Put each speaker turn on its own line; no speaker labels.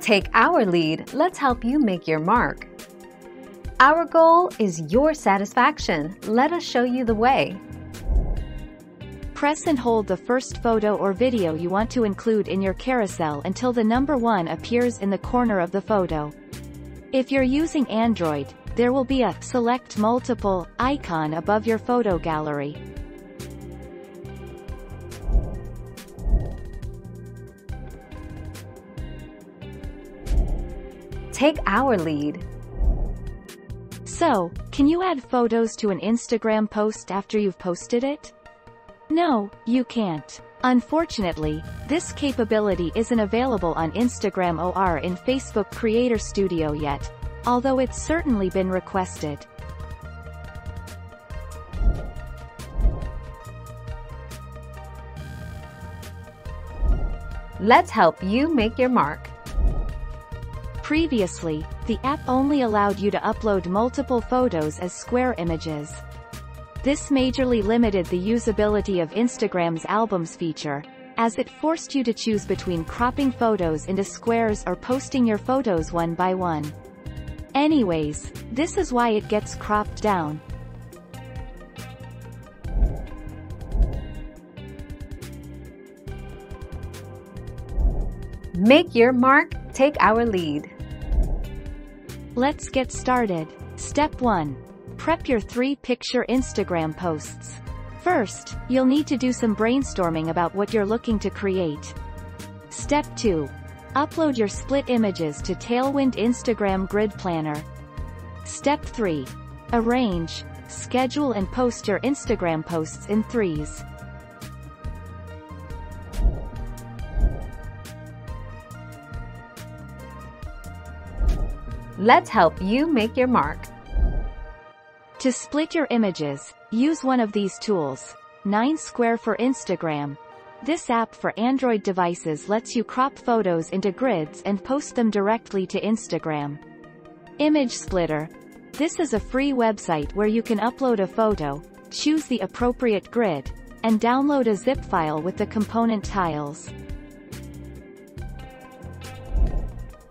Take our lead, let's help you make your mark. Our goal is your satisfaction. Let us show you the way.
Press and hold the first photo or video you want to include in your carousel until the number 1 appears in the corner of the photo. If you're using Android, there will be a Select Multiple icon above your photo gallery.
Take our lead.
So, can you add photos to an Instagram post after you've posted it? No, you can't. Unfortunately, this capability isn't available on Instagram or in Facebook Creator Studio yet, although it's certainly been requested.
Let's help you make your mark.
Previously, the app only allowed you to upload multiple photos as square images. This majorly limited the usability of Instagram's Albums feature, as it forced you to choose between cropping photos into squares or posting your photos one by one. Anyways, this is why it gets cropped down.
Make your mark, take our lead.
Let's get started. Step 1. Prep your three-picture Instagram posts. First, you'll need to do some brainstorming about what you're looking to create. Step 2. Upload your split images to Tailwind Instagram Grid Planner. Step 3. Arrange, schedule and post your Instagram posts in threes.
Let's help you make your mark.
To split your images, use one of these tools. 9 Square for Instagram. This app for Android devices lets you crop photos into grids and post them directly to Instagram. Image Splitter. This is a free website where you can upload a photo, choose the appropriate grid, and download a zip file with the component tiles.